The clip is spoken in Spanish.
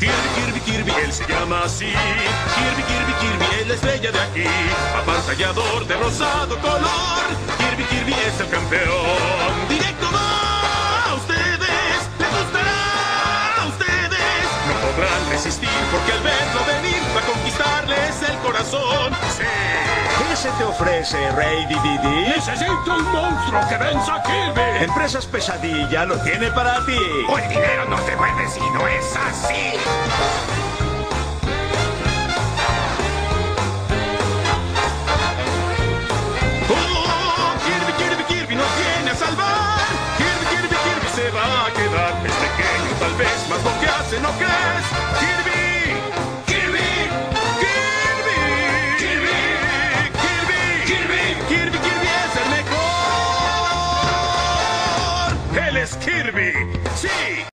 Kirby, Kirby, Kirby, él se llama así. Kirby, Kirby, Kirby, es la estrella de aquí. Apantallador de rosado color. Kirby, Kirby es el campeón. Directo va a ustedes, les gustará a ustedes. No podrán resistir porque al verlo venir va a conquistarles el corazón. Sí. ¿Qué se te ofrece, Rey Dididi? Necesito un monstruo que venza a Kirby. Empresas Pesadilla lo tiene para ti. O el dinero no se vuelve si no es así. a quedar. Es pequeño tal vez, más lo que hace no que es. Kirby, Kirby, Kirby, Kirby, Kirby, Kirby, Kirby, Kirby es el mejor. Él es Kirby, sí.